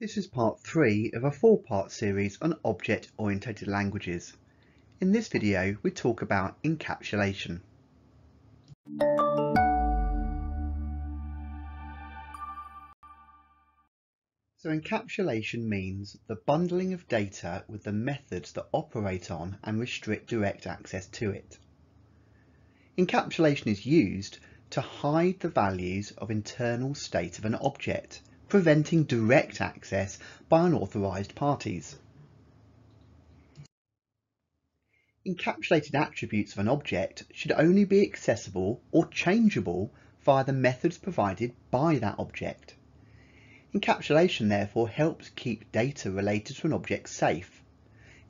This is part three of a four-part series on object-oriented languages. In this video, we talk about encapsulation. So encapsulation means the bundling of data with the methods that operate on and restrict direct access to it. Encapsulation is used to hide the values of internal state of an object preventing direct access by unauthorized parties. Encapsulated attributes of an object should only be accessible or changeable via the methods provided by that object. Encapsulation therefore helps keep data related to an object safe.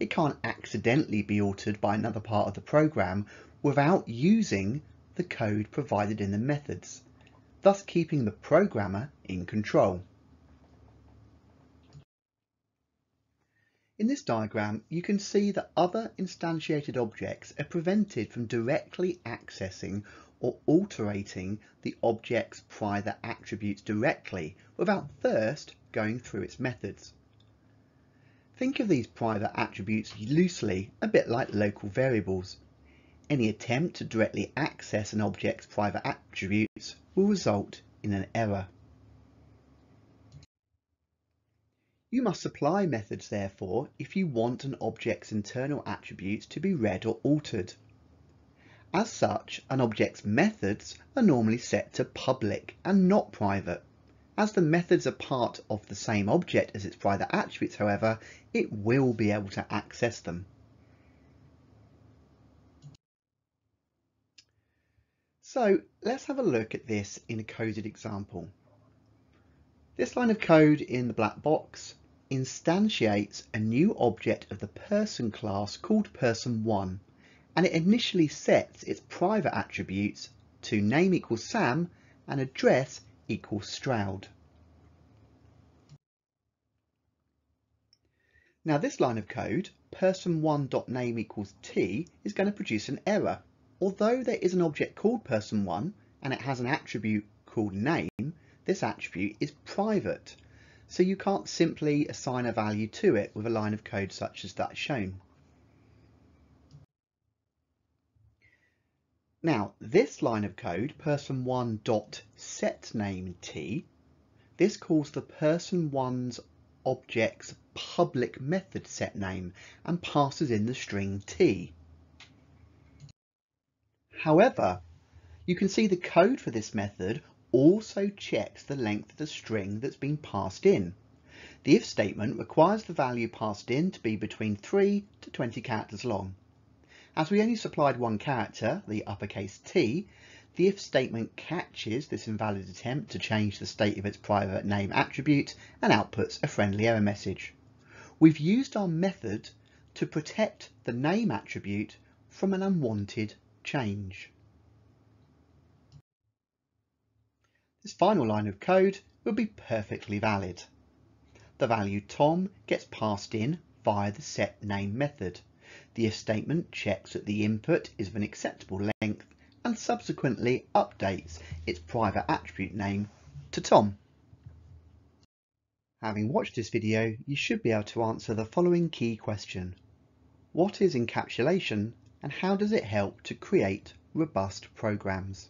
It can't accidentally be altered by another part of the program without using the code provided in the methods, thus keeping the programmer in control. In this diagram, you can see that other instantiated objects are prevented from directly accessing or altering the object's private attributes directly without first going through its methods. Think of these private attributes loosely, a bit like local variables. Any attempt to directly access an object's private attributes will result in an error. You must supply methods therefore if you want an object's internal attributes to be read or altered. As such, an object's methods are normally set to public and not private. As the methods are part of the same object as its private attributes, however, it will be able to access them. So let's have a look at this in a coded example. This line of code in the black box instantiates a new object of the person class called person1 and it initially sets its private attributes to name equals Sam and address equals Stroud. Now this line of code, person1.name equals t, is going to produce an error. Although there is an object called person1 and it has an attribute called name, this attribute is private, so you can't simply assign a value to it with a line of code such as that shown. Now, this line of code, person1 dot set this calls the person1's object's public method setName and passes in the string t. However, you can see the code for this method also checks the length of the string that's been passed in. The if statement requires the value passed in to be between 3 to 20 characters long. As we only supplied one character, the uppercase T, the if statement catches this invalid attempt to change the state of its private name attribute and outputs a friendly error message. We've used our method to protect the name attribute from an unwanted change. This final line of code will be perfectly valid. The value Tom gets passed in via the set name method. The if statement checks that the input is of an acceptable length and subsequently updates its private attribute name to Tom. Having watched this video, you should be able to answer the following key question. What is encapsulation and how does it help to create robust programs?